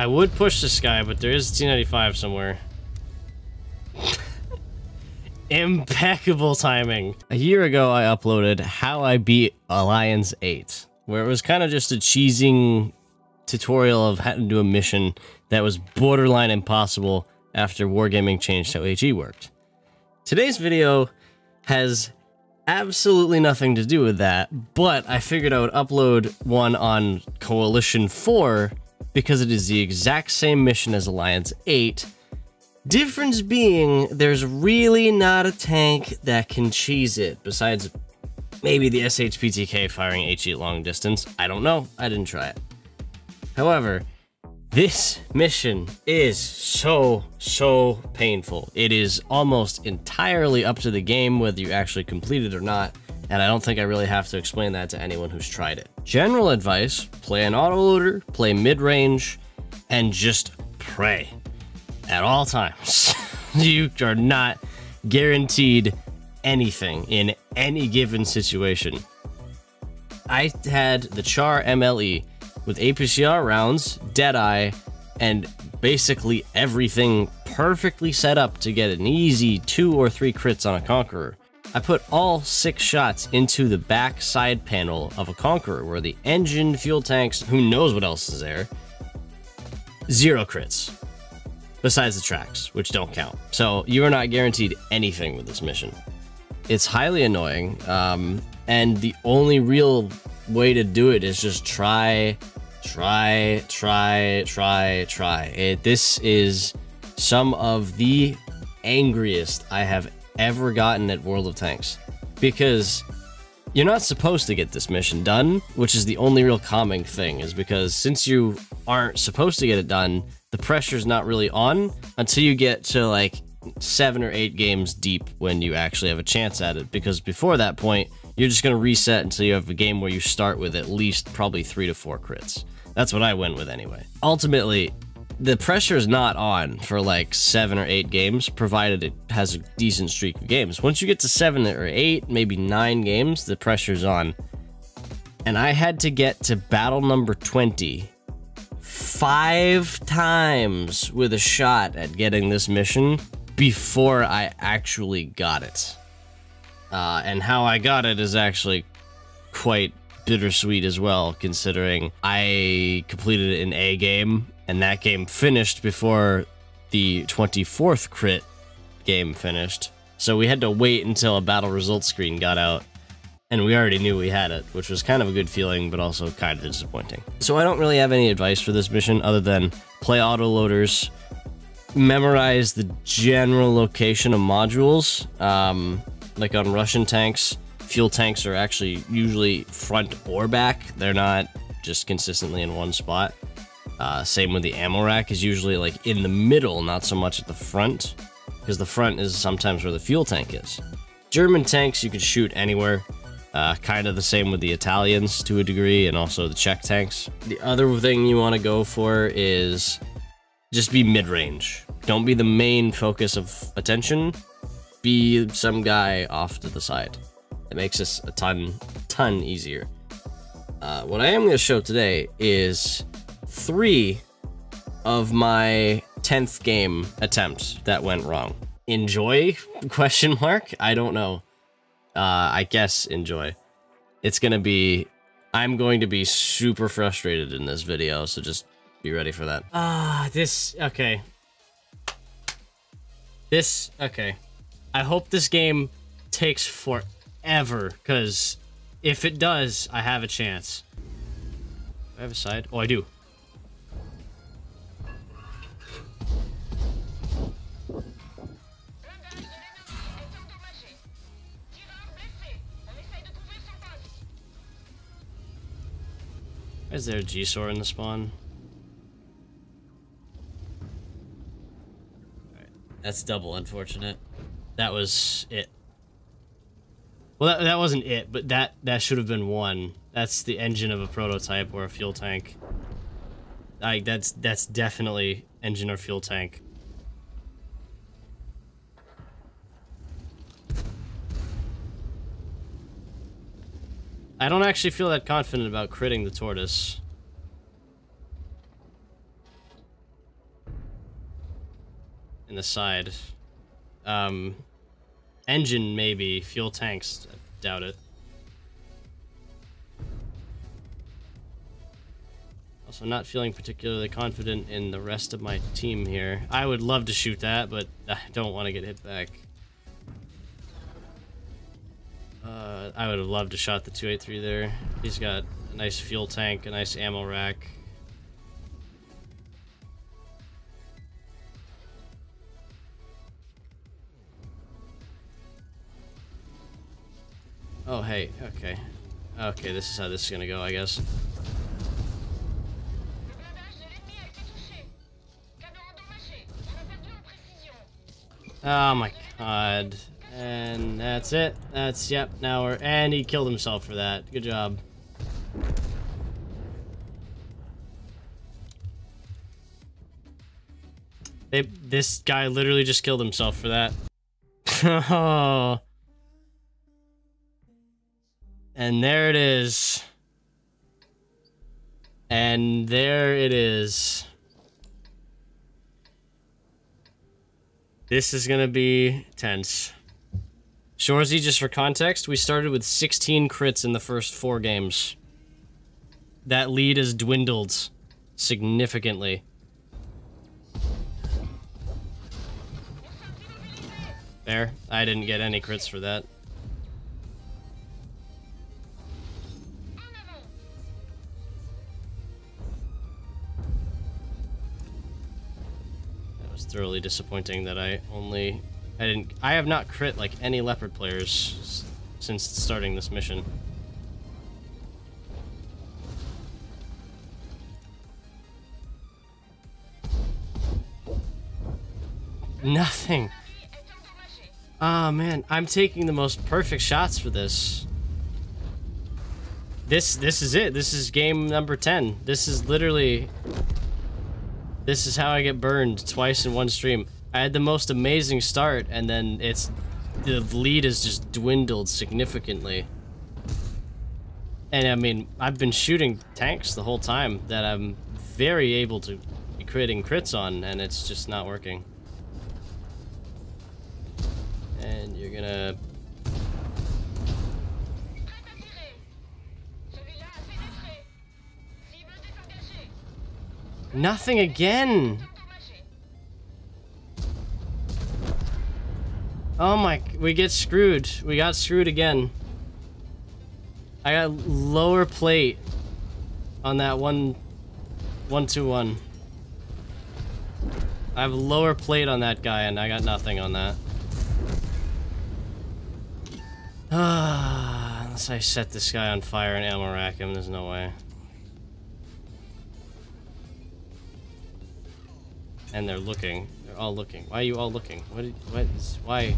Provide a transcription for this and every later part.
I would push this guy, but there is T95 somewhere. Impeccable timing. A year ago, I uploaded How I Beat Alliance 8, where it was kind of just a cheesing tutorial of how to do a mission that was borderline impossible after Wargaming changed how HE worked. Today's video has absolutely nothing to do with that, but I figured I would upload one on Coalition 4 because it is the exact same mission as Alliance 8. Difference being, there's really not a tank that can cheese it, besides maybe the SHPTK firing HE long distance. I don't know, I didn't try it. However, this mission is so, so painful. It is almost entirely up to the game whether you actually complete it or not, and I don't think I really have to explain that to anyone who's tried it. General advice, play an autoloader, play mid-range, and just pray at all times. you are not guaranteed anything in any given situation. I had the Char MLE with APCR rounds, Deadeye, and basically everything perfectly set up to get an easy two or three crits on a Conqueror. I put all six shots into the back side panel of a Conqueror where the engine, fuel tanks, who knows what else is there, zero crits. Besides the tracks, which don't count. So you are not guaranteed anything with this mission. It's highly annoying, um, and the only real way to do it is just try, try, try, try, try. It, this is some of the angriest I have ever gotten at World of Tanks. Because you're not supposed to get this mission done, which is the only real calming thing, is because since you aren't supposed to get it done, the pressure's not really on until you get to like seven or eight games deep when you actually have a chance at it. Because before that point, you're just going to reset until you have a game where you start with at least probably three to four crits. That's what I went with anyway. Ultimately, the pressure is not on for like seven or eight games, provided it has a decent streak of games. Once you get to seven or eight, maybe nine games, the pressure's on. And I had to get to battle number 20 five times with a shot at getting this mission before I actually got it. Uh, and how I got it is actually quite bittersweet as well, considering I completed an A game, and that game finished before the 24th crit game finished. So we had to wait until a battle results screen got out, and we already knew we had it, which was kind of a good feeling, but also kind of disappointing. So I don't really have any advice for this mission other than play autoloaders, memorize the general location of modules, um, like on Russian tanks, fuel tanks are actually usually front or back. They're not just consistently in one spot. Uh, same with the ammo rack is usually like in the middle, not so much at the front, because the front is sometimes where the fuel tank is. German tanks you can shoot anywhere. Uh, kind of the same with the Italians to a degree, and also the Czech tanks. The other thing you want to go for is just be mid-range. Don't be the main focus of attention. Be some guy off to the side. It makes this a ton, ton easier. Uh, what I am going to show today is three of my 10th game attempts that went wrong. Enjoy? Question mark? I don't know. Uh, I guess enjoy. It's to be... I'm going to be super frustrated in this video, so just be ready for that. Ah, this... Okay. This... Okay. I hope this game takes forever because if it does, I have a chance. Do I have a side? Oh, I do. Is there a GSOR in the spawn? That's double unfortunate. That was it. Well, that, that wasn't it, but that, that should have been one. That's the engine of a prototype or a fuel tank. Like, that's, that's definitely engine or fuel tank. I don't actually feel that confident about critting the tortoise. in the side. Um, engine, maybe. Fuel tanks, I doubt it. Also, not feeling particularly confident in the rest of my team here. I would love to shoot that, but I don't want to get hit back. Uh, I would have loved to shot the 283 there. He's got a nice fuel tank, a nice ammo rack. Oh, hey, okay. Okay, this is how this is gonna go, I guess. Oh my god. And that's it. That's, yep, now we're, and he killed himself for that. Good job. They, this guy literally just killed himself for that. oh. And there it is. And there it is. This is gonna be tense. Shorzy, just for context, we started with 16 crits in the first four games. That lead has dwindled significantly. There. I didn't get any crits for that. That was thoroughly disappointing that I only I didn't. I have not crit like any leopard players since starting this mission. Nothing. Ah oh, man, I'm taking the most perfect shots for this. This this is it. This is game number 10. This is literally This is how I get burned twice in one stream. I had the most amazing start, and then it's the lead has just dwindled significantly. And I mean, I've been shooting tanks the whole time that I'm very able to be creating crits on, and it's just not working. And you're gonna... Nothing again! Oh my, we get screwed. We got screwed again. I got lower plate on that one, one two one. I have lower plate on that guy and I got nothing on that. Unless I set this guy on fire and ammo rack him, there's no way. And they're looking. All looking. Why are you all looking? What? What is? Why?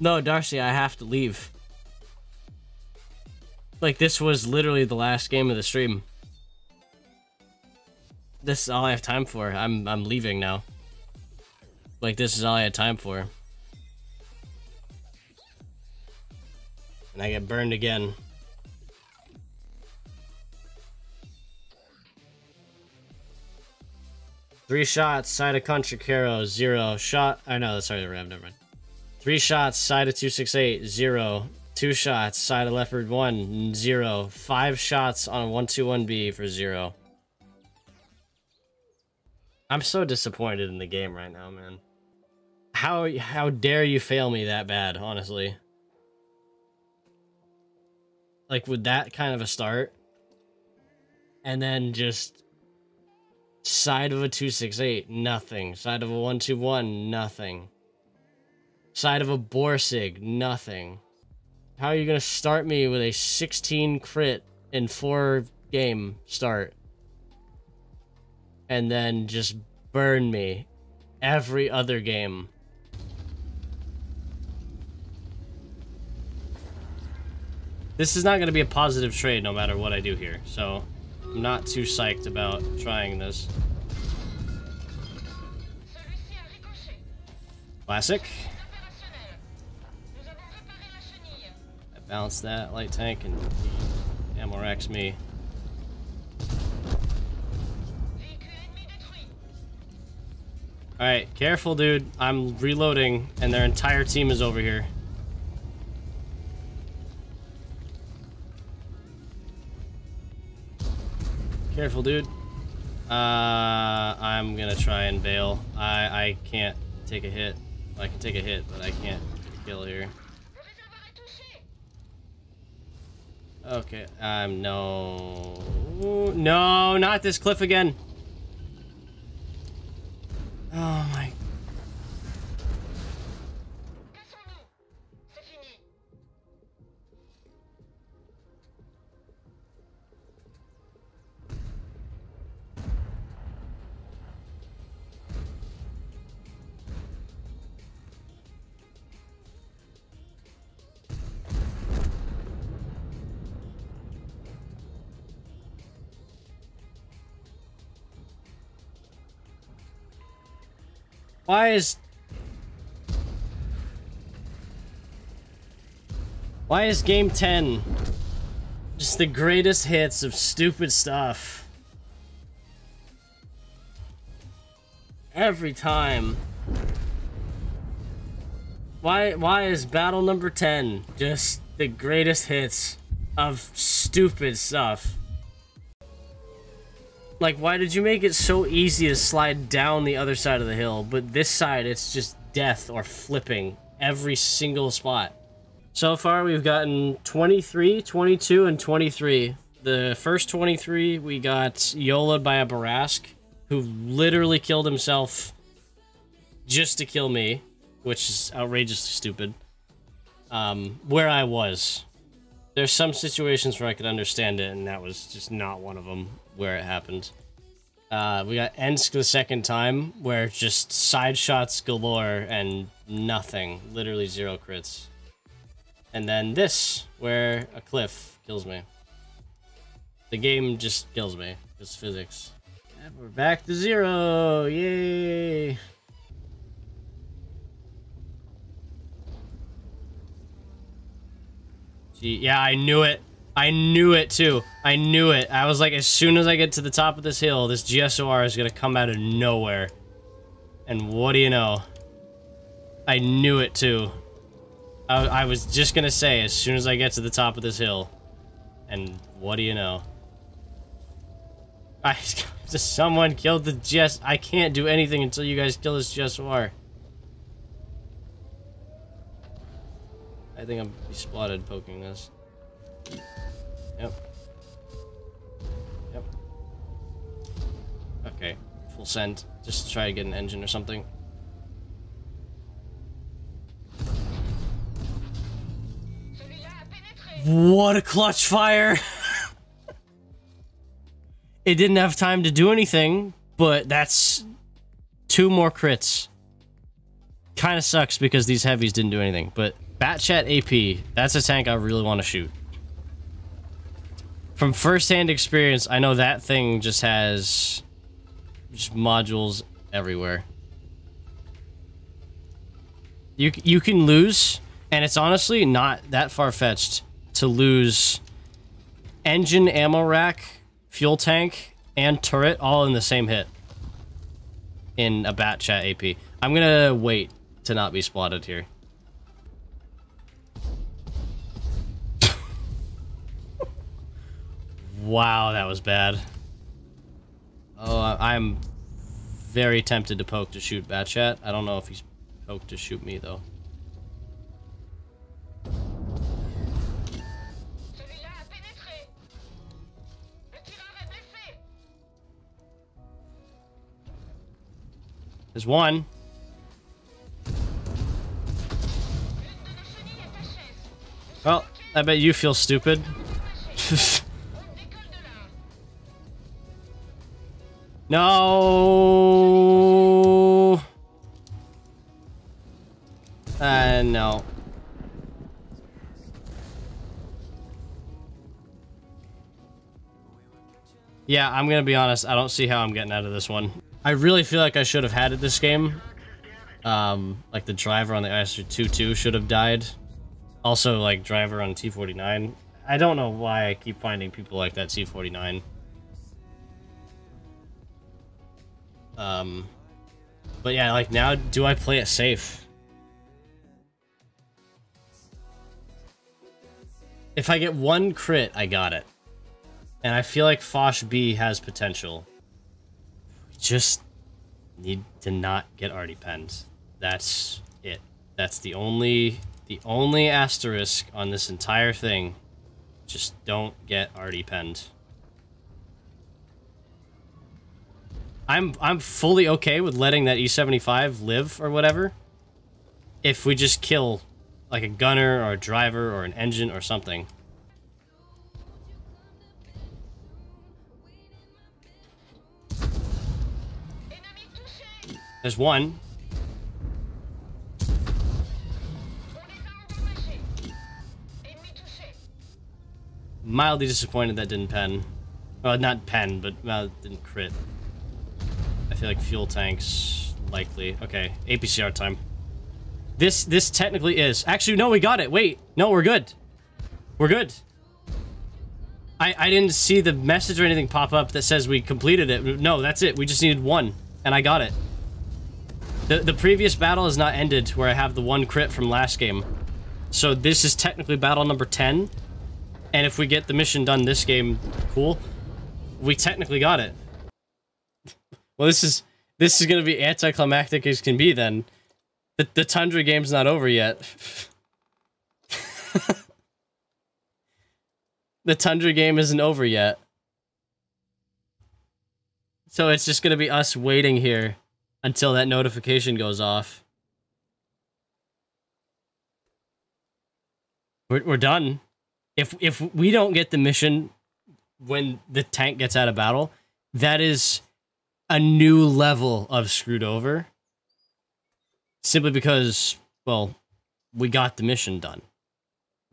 No, Darcy, I have to leave. Like, this was literally the last game of the stream. This is all I have time for. I'm I'm leaving now. Like, this is all I had time for. And I get burned again. Three shots, side of Controcarro, zero. Shot, I know, that's already the Rev, never mind. Three shots, side of 268, zero. Two shots, side of Leopard 1, zero. Five shots on 121B for zero. I'm so disappointed in the game right now, man. How how dare you fail me that bad, honestly? Like with that kind of a start and then just side of a 268, nothing. Side of a 121, nothing. Side of a Borsig, nothing. How are you gonna start me with a 16 crit in 4 game start? And then just burn me every other game. This is not going to be a positive trade no matter what I do here, so I'm not too psyched about trying this. Classic. I bounce that light tank and ammo racks me. Alright, careful dude. I'm reloading and their entire team is over here. Careful dude. Uh, I'm gonna try and bail. I, I can't take a hit. I can take a hit, but I can't kill here. Okay, um, no... No, not this cliff again! Oh Why is... Why is game 10 just the greatest hits of stupid stuff? Every time. Why why is battle number 10 just the greatest hits of stupid stuff? Like, why did you make it so easy to slide down the other side of the hill, but this side, it's just death or flipping every single spot? So far, we've gotten 23, 22, and 23. The first 23, we got YOLO'd by a Bourrasque, who literally killed himself just to kill me, which is outrageously stupid. Um, where I was. There's some situations where I could understand it, and that was just not one of them where it happened. Uh, we got Ensk the second time, where just side shots galore and nothing. Literally zero crits. And then this, where a cliff kills me. The game just kills me. It's physics. And we're back to zero! Yay! Gee, yeah, I knew it. I knew it too. I knew it. I was like, as soon as I get to the top of this hill, this GSOR is gonna come out of nowhere. And what do you know? I knew it too. I, I was just gonna say, as soon as I get to the top of this hill. And what do you know? I just someone killed the GS. I can't do anything until you guys kill this GSOR. I think I'm spotted poking this. Yep. Yep. Okay. Full send. Just try to get an engine or something. What a clutch fire! it didn't have time to do anything, but that's two more crits. Kind of sucks because these heavies didn't do anything, but Batchat AP, that's a tank I really want to shoot. From first-hand experience, I know that thing just has just modules everywhere. You you can lose, and it's honestly not that far-fetched to lose engine, ammo rack, fuel tank, and turret all in the same hit in a bat chat AP. I'm gonna wait to not be spotted here. Wow, that was bad. Oh, I'm very tempted to poke to shoot Batchat. I don't know if he's poked to shoot me, though. There's one. Well, I bet you feel stupid. No. Uh, no. Yeah, I'm gonna be honest. I don't see how I'm getting out of this one. I really feel like I should have had it this game. Um, like the driver on the ISR-22 should have died. Also, like driver on T-49. I don't know why I keep finding people like that T-49. Um, but yeah, like now, do I play it safe? If I get one crit, I got it. And I feel like Foch B has potential. Just need to not get arty penned. That's it. That's the only the only asterisk on this entire thing. Just don't get arty penned. I'm I'm fully okay with letting that E75 live or whatever. If we just kill like a gunner or a driver or an engine or something. There's one. Mildly disappointed that didn't pen. Well, not pen, but uh, didn't crit. Feel like fuel tanks likely. Okay, APCR time. This this technically is. Actually, no, we got it. Wait, no, we're good. We're good. I I didn't see the message or anything pop up that says we completed it. No, that's it. We just needed one, and I got it. The, the previous battle is not ended where I have the one crit from last game. So this is technically battle number 10. And if we get the mission done this game, cool. We technically got it. Well, this is this is gonna be anticlimactic as can be then. The, the Tundra game's not over yet. the Tundra game isn't over yet. So it's just gonna be us waiting here until that notification goes off. We're, we're done. If if we don't get the mission when the tank gets out of battle, that is a new level of screwed over. Simply because, well, we got the mission done.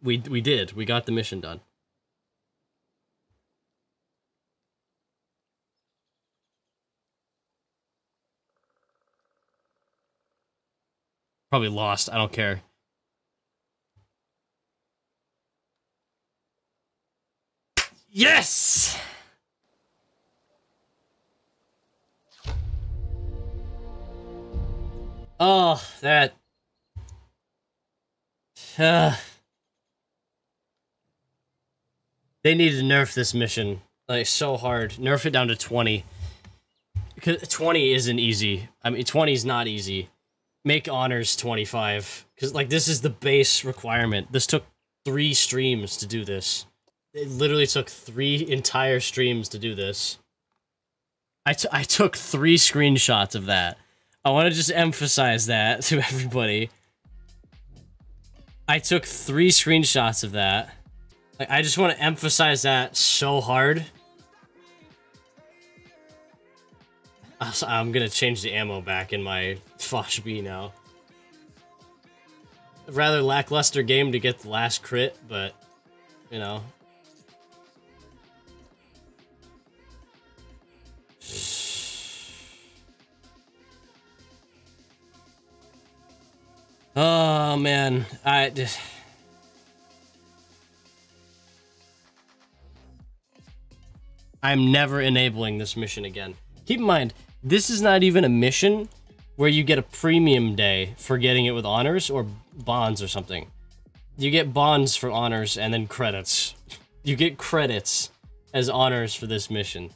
We we did. We got the mission done. Probably lost. I don't care. Yes! Oh, that... Uh, they need to nerf this mission. Like, so hard. Nerf it down to 20. Because 20 isn't easy. I mean, 20 is not easy make honors 25 because like this is the base requirement this took three streams to do this it literally took three entire streams to do this I, I took three screenshots of that i want to just emphasize that to everybody i took three screenshots of that like, i just want to emphasize that so hard uh, I'm gonna change the ammo back in my Foch B now. Rather lackluster game to get the last crit, but, you know. Oh, man. I... Just... I'm never enabling this mission again. Keep in mind, this is not even a mission where you get a premium day for getting it with honors or bonds or something. You get bonds for honors and then credits. You get credits as honors for this mission.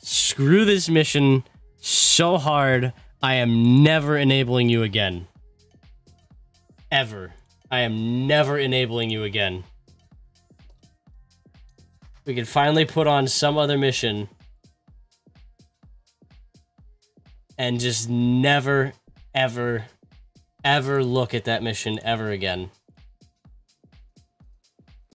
Screw this mission so hard, I am never enabling you again. Ever. I am never enabling you again. We can finally put on some other mission and just never, ever, ever look at that mission ever again.